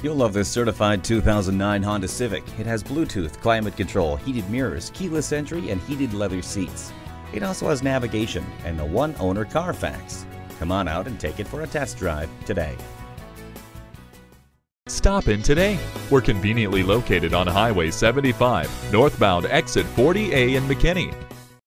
You'll love this certified 2009 Honda Civic. It has Bluetooth, climate control, heated mirrors, keyless entry, and heated leather seats. It also has navigation and the one owner Carfax. Come on out and take it for a test drive today. Stop in today. We're conveniently located on Highway 75, northbound exit 40A in McKinney.